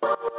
Bye.